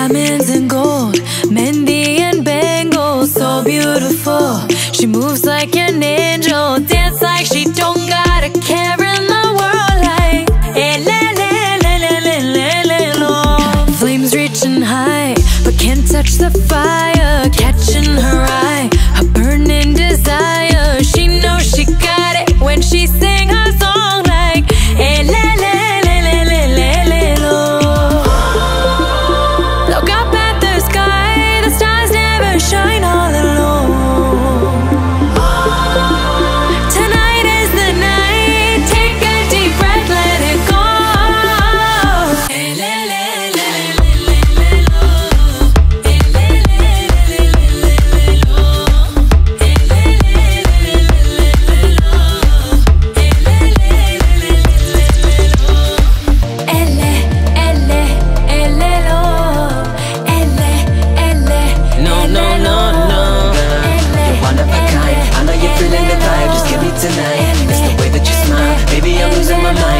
Diamonds and gold, Mehndi and Bengals, So beautiful, she moves like an angel Dance like she don't gotta care in the world. Like, eh, le, le, le, le, le, le, le, Flames reaching high, but can't touch the fire. my.